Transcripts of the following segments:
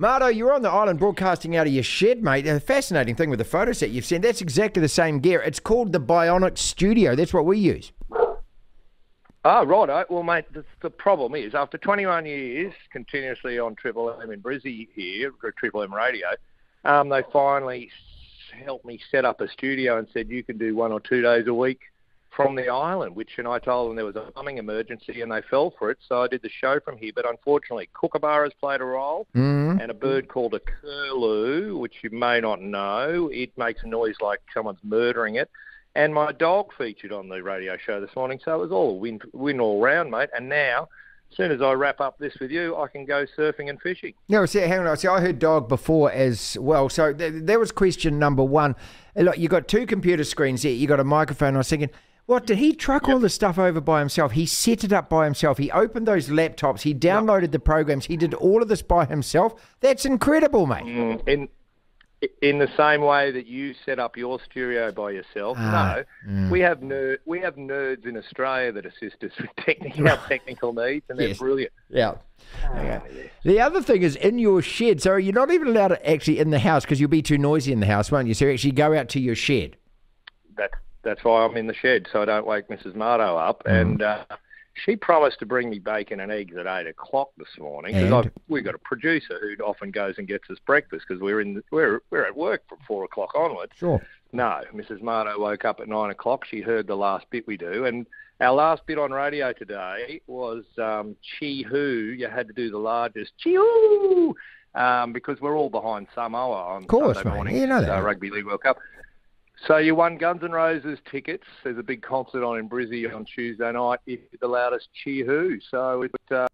Marto, you're on the island broadcasting out of your shed, mate. A fascinating thing with the photo set you've sent. That's exactly the same gear. It's called the Bionic Studio. That's what we use. Oh, right. Well, mate, the, the problem is after 21 years continuously on Triple M in Brizzy here, Triple M Radio, um, they finally helped me set up a studio and said you can do one or two days a week from the island, which and I told them there was a plumbing emergency and they fell for it. So I did the show from here. But unfortunately, kookaburras played a role Mm. and a bird called a curlew, which you may not know. It makes a noise like someone's murdering it. And my dog featured on the radio show this morning, so it was all a win, win all round, mate. And now, as soon as I wrap up this with you, I can go surfing and fishing. No, see, hang on. See, I heard dog before as well. So th- there was question number one. Look, you got two computer screens there. You got a microphone. I was thinking, what did he truck all the stuff over by himself? He set it up by himself. He opened those laptops. He downloaded the programs. He did all of this by himself. That's incredible, mate. Mm, in in the same way that you set up your studio by yourself. Ah, no, we have we have nerds in Australia that assist us with technical our technical needs, and they're Yes. brilliant. Yeah. The other thing is in your shed. So you're not even allowed to actually in the house because you'll be too noisy in the house, won't you? So you actually go out to your shed. That's that's why I'm in the shed, so I don't wake Mrs. Marto up. Mm. And uh, she promised to bring me bacon and eggs at eight o'clock this morning because we've got a producer who often goes and gets us breakfast because we're in we're we're at work from four o'clock onwards. Sure. No, Mrs. Marto woke up at nine o'clock. She heard the last bit we do, and our last bit on radio today was um, Chi Hu. You had to do the largest Chi Hu um, because we're all behind Samoa on course, Sunday morning. You know that. uh, Rugby League World Cup. So you won Guns N' Roses tickets. There's a big concert on in Brizzy on Tuesday night. If you're the loudest cheer who. So it, uh,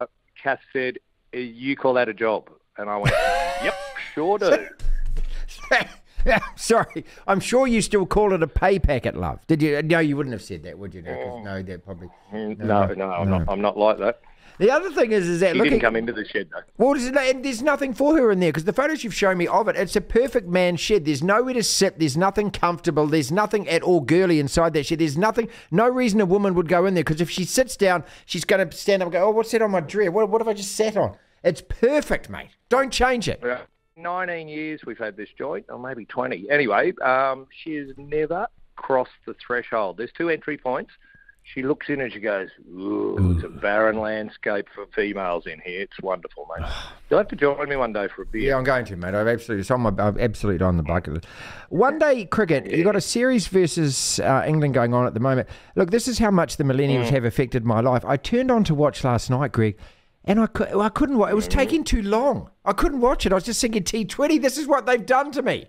Kath said, "Uh, "You call that a job?" And I went, "Yep, sure do." Sorry, I'm sure you still call it a pay packet, love. Did you? No, you wouldn't have said that, would you? No, 'cause- no that probably. Mm, No, no, I'm not. I'm not like that. The other thing is, is that He looking. didn't come into the shed though. Well, there's, there's nothing for her in there because the photos you've shown me of it, it's a perfect man shed. There's nowhere to sit. There's nothing comfortable. There's nothing at all girly inside that shed. There's nothing, no reason a woman would go in there because if she sits down, she's going to stand up and go, oh, what's that on my dress? What, what have I just sat on? It's perfect, mate. Don't change it. Yeah. 19 years we've had this joint, or maybe 20. Anyway, um, she has never crossed the threshold. There's two entry points. She looks in and she goes, Ooh, it's a barren landscape for females in here. It's wonderful, mate. Do You'll have to join me one day for a beer. Yeah, I'm going to, mate. I've absolutely, it's on my, I've absolutely on the bucket list. One day cricket, you've got a series versus uh, England going on at the moment. Look, this is how much the millennials have affected my life. I turned on to watch last night, Greg, and I, cou- I couldn't watch. It was taking too long. I couldn't watch it. I was just thinking, T20, this is what they've done to me.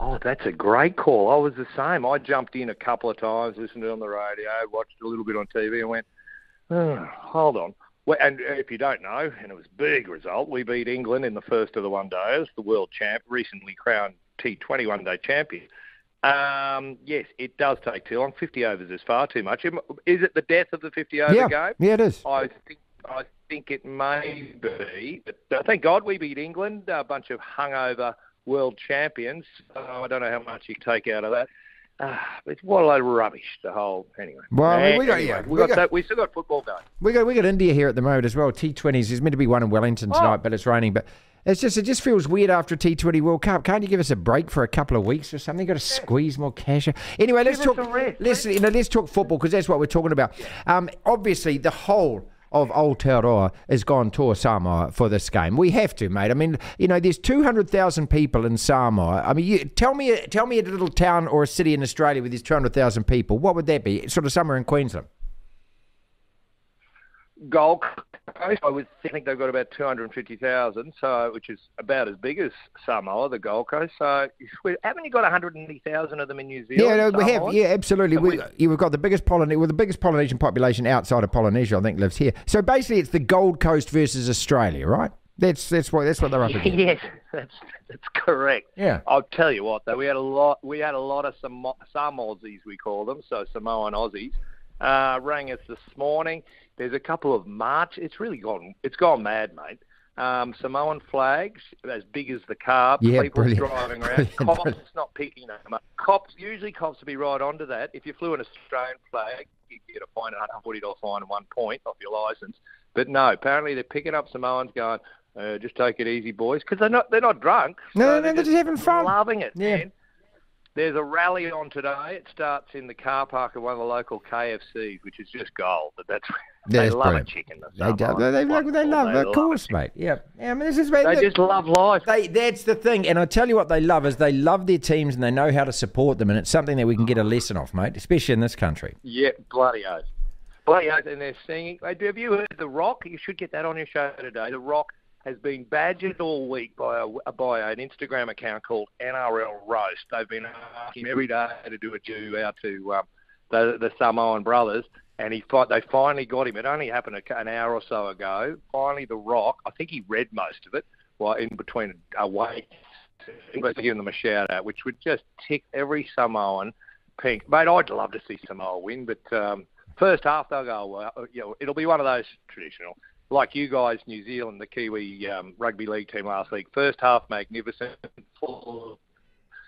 Oh, that's a great call. I was the same. I jumped in a couple of times, listened to it on the radio, watched a little bit on TV, and went, oh, hold on. Well, and if you don't know, and it was a big result, we beat England in the first of the one days, the world champ, recently crowned T20 one day champion. Um, yes, it does take too long. 50 overs is far too much. Is it the death of the 50 over yeah, game? yeah, it is. I think I think it may be. But uh, thank God we beat England, a bunch of hungover world champions. I don't know how much you take out of that. Ah, but what a load of rubbish. The whole anyway. Well, I mean, we got- Anyway, yeah, we, we got, got- that. We still got football going. We got we got India here at the moment as well. T20s. is meant to be one in Wellington tonight, Oh. but it's raining. But it's just it just feels weird after a T20 World Cup. Can't you give us a break for a couple of weeks or something? Got to squeeze more cash. Anyway, let's Give talk. rest, let's you know, let's talk football because that's what we're talking about. Um, obviously, the whole of Aotearoa has gone to Samoa for this game. We have to, mate. I mean, you know, there's 200,000 people in Samoa. I mean, you, tell me, tell me a little town or a city in Australia with these 200,000 people. What would that be? Sort of somewhere in Queensland. Gold Coast, I would think they've got about 250,000, so which is about as big as Samoa, the Gold Coast. So haven't you got 180,000 of them in New Zealand? Yeah, no, we have. Yeah, absolutely. Have We, we- we've got the biggest Polyne- well, the biggest Polynesian population outside of Polynesia, I think, lives here. So basically, it's the Gold Coast versus Australia, right? That's that's what that's what they're up against. yes, that's that's correct. Yeah. I'll tell you what, though, we had a lot. We had a lot of Samo- Samausies, we call them, so Samoan Aussies, uh, rang us this morning. There's a couple of march. It's really gone. It's gone mad, mate. Um, Samoan flags as big as the car. Yeah, people brilliant. driving around. Brilliant, cops brilliant. not picking them up. Cops usually cops to be right onto that. If you flew an Australian flag, you get a fine, a $140 fine and one point off your license. But no, apparently they're picking up Samoans going, Uh, just take it easy, boys, because they're not they're not drunk. No, so no, they're they're just having fun. loving it. Yeah. man. There's a rally on today. It starts in the car park of one of the local KFCs, which is just gold. But that's they That's love brilliant. a chicken. the They, do, they, they, Wonderful. they love, They of course, it. mate. Yeah, yeah. I mean, this is mate, They just love life. They, that's the thing, and I tell you what they love is they love their teams and they know how to support them, and it's something that we can get a lesson off, mate, especially in this country. Yeah, bloody oath. Bloody oath, and they're singing. Have you heard The Rock? You should get that on your show today. The Rock has been badgered all week by a, by an Instagram account called NRL Roast. They've been asking every day to do a due out to um, the, the Samoan brothers, and he fi- they finally got him. It only happened a, an hour or so ago. Finally, The Rock, I think he read most of it while in between a wait. But giving them a shout out, which would just tick every Samoan pink. Mate, I'd love to see Samoa win, but um, first half they'll go. Well, you know, it'll be one of those traditional, like you guys, New Zealand, the Kiwi um, rugby league team last week. First half magnificent, full of,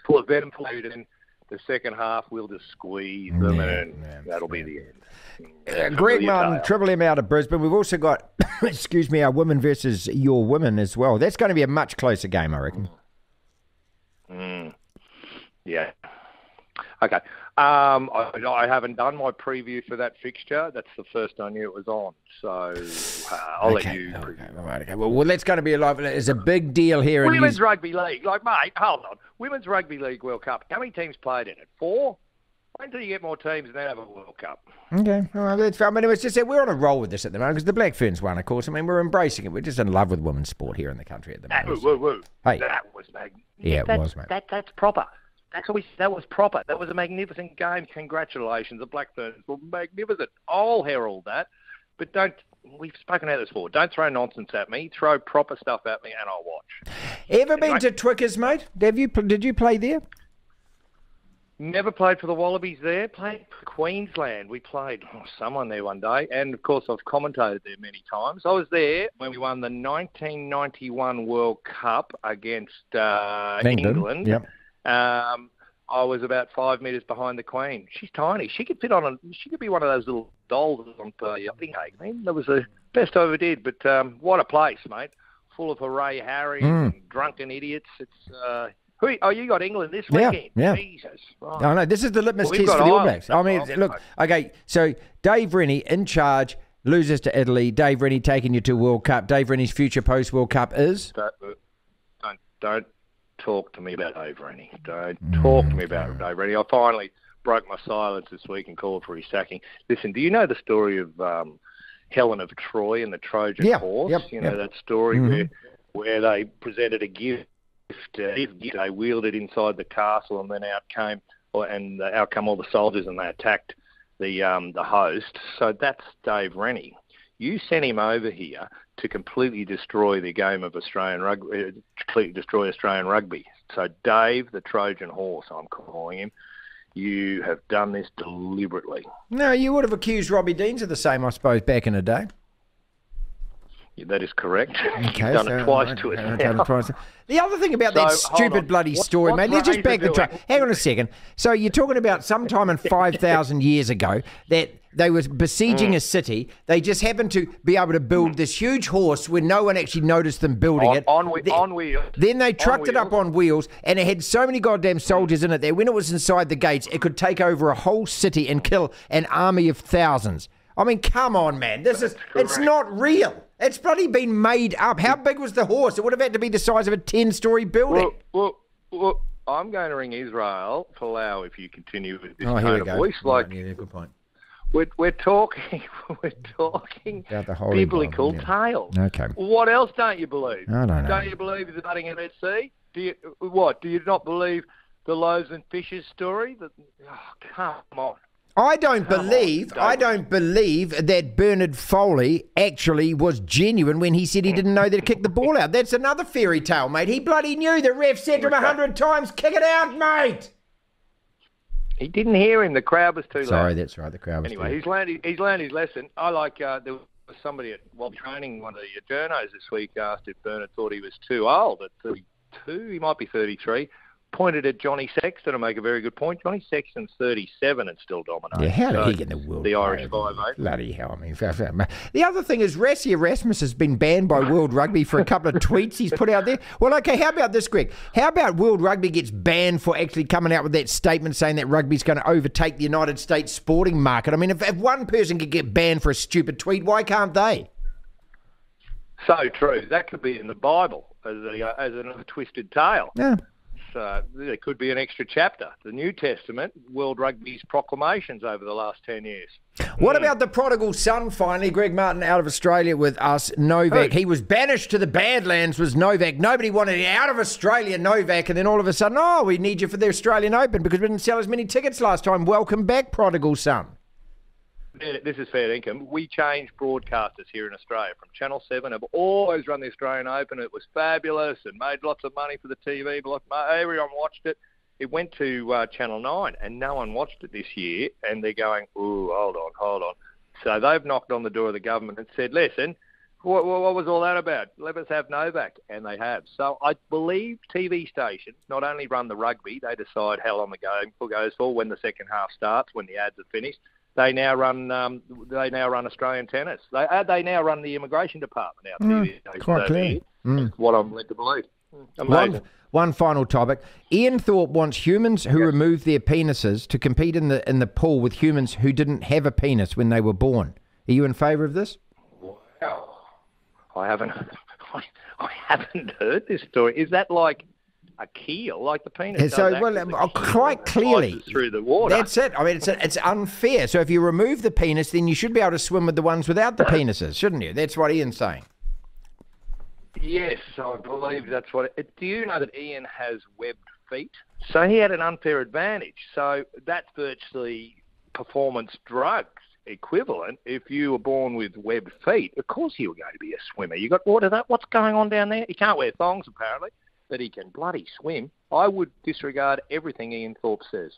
full of venom, full of food, and the second half we'll just squeeze them, Yeah, and yeah, that'll be the Uh, end. Greg Familiar Martin. Triple M out of Brisbane. We've also got, excuse me, our women versus your women as well. That's going to be a much closer game, I reckon. Mm. Yeah. Okay. Um, I, I haven't done my preview for that fixture. That's the first I knew it was on. So uh, I'll let you. okay, preview. all right, okay. Well, well, that's going to be a live. It's a big deal here in Women's Rugby League, like mate, hold on. Women's Rugby League World Cup. How many teams played in it? Four. Wait until you get more teams and then have a World Cup. Okay, all right, that's fine. I mean, it's just that we're on a roll with this at the moment because the Black Ferns won, of course. I mean, we're embracing it. We're just in love with women's sport here in the country at the That, moment. woo, woo. Hey. that was mag- Yeah, it that's, was, mate. That, that's proper. That's always that was proper. That was a magnificent game. Congratulations, the Black Ferns were magnificent. I'll herald that, but don't. We've spoken about this before. Don't throw nonsense at me. Throw proper stuff at me, and I'll watch. Ever been to Twickers, mate? Have you? Did you play there? Never played for the Wallabies there. Played for Queensland. We played oh, someone there one day, and of course I've commentated there many times. I was there when we won the 1991 World Cup against uh, England. Yep. Um, I was about five metres behind the Queen. She's tiny. She could fit on a. She could be one of those little dolls on uh, Copenhagen. I mean, that was the best I ever did. But um, what a place, mate! Full of hooray Harry Mm. and drunken idiots. It's. Uh, who, oh, you got England this Yeah, weekend. yeah. Jesus. Right. No, no, this is the litmus Well, test for the All Blacks. I mean, look, okay, so Dave Rennie in charge, loses to Italy. Dave Rennie taking you to World Cup. Dave Rennie's future post World Cup is? Don't, don't talk to me about Dave Rennie. Don't talk to me about Dave Rennie. I finally broke my silence this week and called for his sacking. Listen, do you know the story of um, Helen of Troy and the Trojan Yeah, horse? yep, you know yep. that story Mhm. where where they presented a gift. Uh, they wheeled it inside the castle, and then out came, or, and out come all the soldiers, and they attacked the um, the host. So that's Dave Rennie. You sent him over here to completely destroy the game of Australian rugby, uh, completely destroy Australian rugby. So Dave, the Trojan horse, I'm calling him. You have done this deliberately. No, you would have accused Robbie Deans of the same, I suppose, back in the day. That is correct. Okay, You've done so- it twice right, to us. okay, I've now. done it twice. The other thing about that So, hold stupid bloody What- story, mate, let's just back the truck. Hang on a second. So you're talking about sometime in 5,000 years ago that they were Mm. besieging a city. They just happened to be able to build mm. this huge horse where no one actually noticed them building on, it. on, whe- The- on wheels. Then they trucked it up on wheels, and it had so many goddamn mm. soldiers in it that when it was inside the gates, it could take over a whole city and kill an army of thousands. I mean, come on, man. This is it's not real. It's bloody been made up. How big was the horse? It would have had to be the size of a ten-story building. Well, well, well, I'm going to ring Israel Folau if you continue with this oh, here tone we of go. voice. Like Right, yeah, good point. we're, we're talking, we're talking About the Holy biblical Bible, yeah. tales. Okay. What else don't you believe? I don't know. Don't you believe the budding the Red Sea? Do you what? Do you not believe the loaves and fishes story? That oh, come on. I don't Come on, believe. David. I don't believe that Bernard Foley actually was genuine when he said he didn't know that to kick the ball out. That's another fairy tale, mate. He bloody knew. The ref said to him a hundred times, "Kick it out, mate." He didn't hear him. The crowd was too Sorry, loud. that's right. The crowd was. Anyway, he's learned. He's learned his lesson. I like. Uh, there was somebody at while training one of the journos this week asked if Bernard thought he was too old at 32. He might be 33. Pointed at Johnny Sexton to make a very good point. Johnny Sexton's 37 and still dominating. Yeah, how did So, he get the world? The Irish five eight. Bloody hell! I mean, the other thing is Rassie Erasmus has been banned by World Rugby for a couple of tweets he's put out there. Well, okay, how about this, Greg? How about World Rugby gets banned for actually coming out with that statement saying that rugby's going to overtake the United States sporting market? I mean, if, if one person could get banned for a stupid tweet, why can't they? So true. That could be in the Bible as a, as another twisted tale. Yeah. So there could be an extra chapter. The New Testament, World Rugby's proclamations over the last 10 years. What hmm. about the prodigal son finally? Greg Martin out of Australia with us. Novak. Who? He was banished to the Badlands, was Novak. Nobody wanted him out of Australia, Novak. And then all of a sudden, oh, we need you for the Australian Open because we didn't sell as many tickets last time. Welcome back, prodigal son. This is fair income. We changed broadcasters here in Australia from Channel 7. Have always run the Australian Open. It was fabulous and made lots of money for the TV. Everyone watched it. It went to uh, Channel 9 and no one watched it this year. And they're going, ooh, hold on, hold on. So they've knocked on the door of the government and said, listen, what, what, what was all that about? Let us have Novak. And they have. So I believe TV stations not only run the rugby, they decide how long the game goes for, when the second half starts, when the ads are finished. They now run. Um, they now run Australian tennis. They uh, they now run the immigration department. out TV stations quite over clear. Mm. What I'm led to believe. Amazing. One, one final topic. Ian Thorpe wants humans who remove their penises to compete in the in the pool with humans who didn't have a penis when they were born. Are you in favour of this? Wow. I haven't. I, I haven't heard this story. Is that like a keel, like the penis? Does so, well, uh, quite clearly- through the water. That's it. I mean, it's it's unfair. So if you remove the penis, then you should be able to swim with the ones without the penises, shouldn't you? That's what Ian's saying. Yes, I believe that's what. It, do you know that Ian has webbed feet? So he had an unfair advantage. So that's virtually performance drugs equivalent. If you were born with webbed feet, of course you were going to be a swimmer. You got water. That what's going on down there? You can't wear thongs apparently, but he can bloody swim. I would disregard everything Ian Thorpe says.